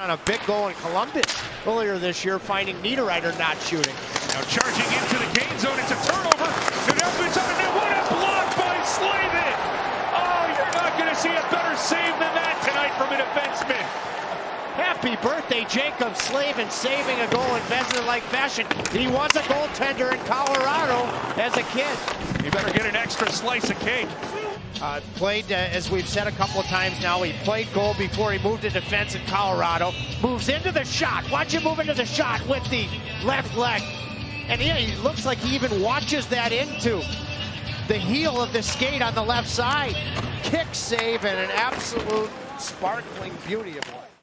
on a big goal in Columbus earlier this year, finding Niederreiter not shooting. Now charging into the game zone, it's a turnover. Knudelsman's on it. What a block by Slavin! Oh, you're not going to see a better save than that tonight from a defenseman. Happy birthday, Jaccob Slavin, saving a goal in Vezina-like fashion. He was a goaltender in Colorado as a kid. You better get an extra slice of cake. Uh, played, uh, as we've said a couple of times now, he played goal before he moved to defense in Colorado. Moves into the shot. Watch him move into the shot with the left leg. And yeah, he looks like he even watches that into the heel of the skate on the left side. Kick save and an absolute sparkling beauty of one.